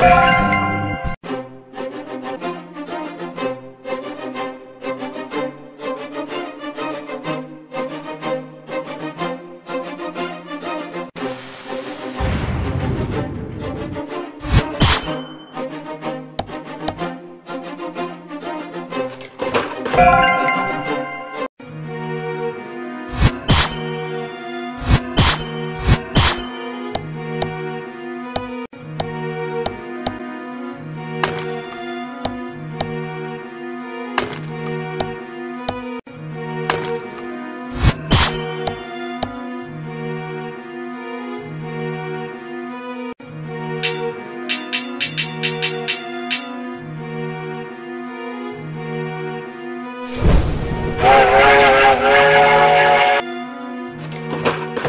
Thank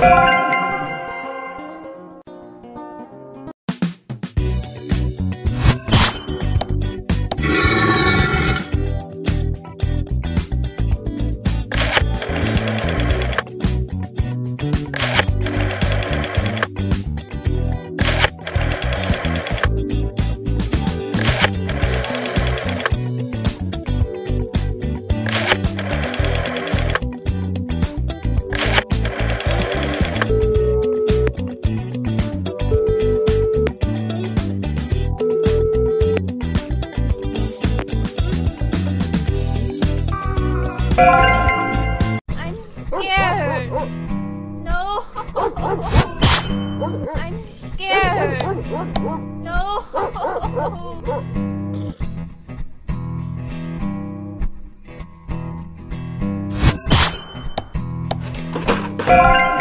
Bye. I'm scared. No. I'm scared. No.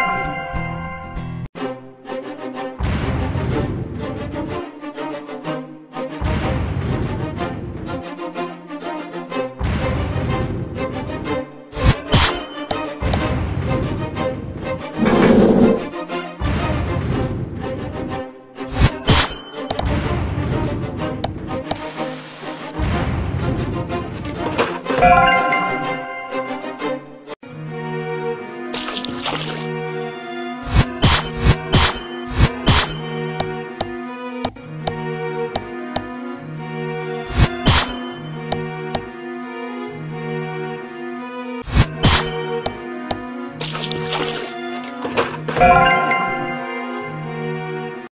you